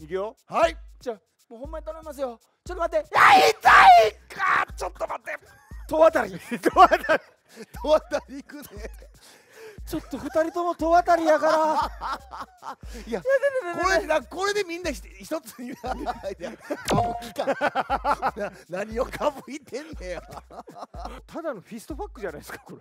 いくよ。はい。じゃあもうほんまに頼みますよ。ちょっと待って。いや痛いか。ちょっと待って。戸渡り。戸渡り。戸渡り行くね。ちょっと二人とも戸渡りやから。いやこれなこれでみんなひ一つにない歌舞伎かな何をかぶいてんねや。ただのフィストファックじゃないですかこれ。